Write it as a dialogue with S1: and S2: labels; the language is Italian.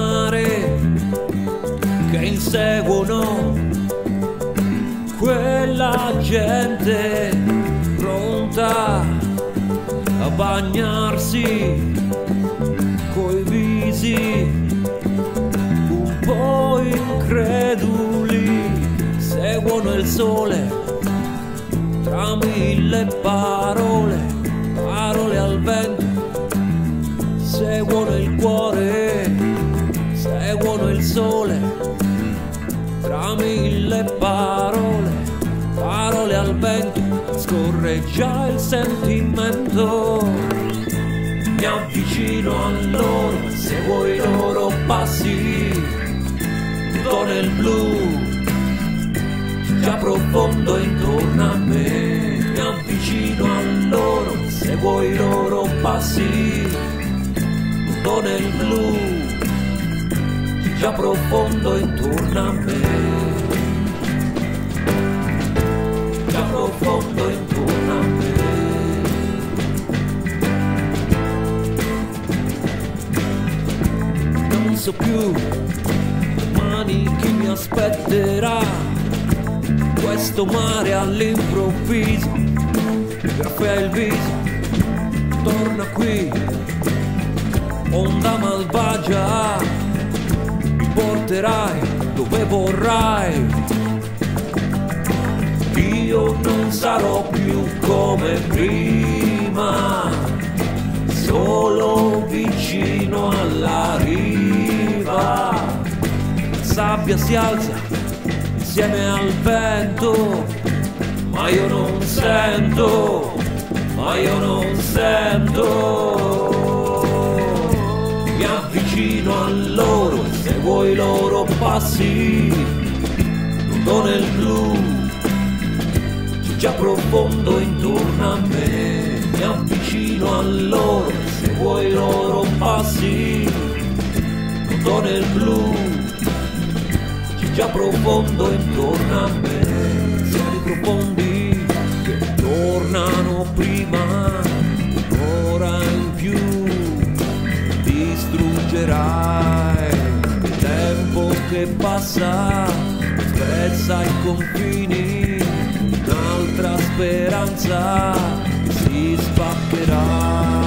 S1: mare che inseguono quella gente pronta a bagnarsi coi visi un po' increduli. Seguono il sole tra mille parole parole al vento. Seguono il cuore sole tra mille parole parole al vento scorre già il sentimento. Mi avvicino a loro seguo i loro passi tutto nel blu già profondo intorno a me. Mi avvicino a loro seguo i loro passi tutto nel blu già profondo intorno a me. Già profondo intorno a me. Non so più domani chi mi aspetterà. Questo mare all'improvviso mi graffia il viso torna qui. Onda malvagia porterai dove vorrai. Io non sarò più come prima solo vicino alla riva. Sabbia si alza insieme al vento ma io non sento ma io non sento i loro passi tutto nel blu c'è già profondo intorno a me mi avvicino a loro seguo i loro passi tutto nel blu c'è già profondo intorno a me siamo profondi che tornano prima un'ora in più distruggerai il tempo che passa spezza i confini un'altra speranza si spaccherà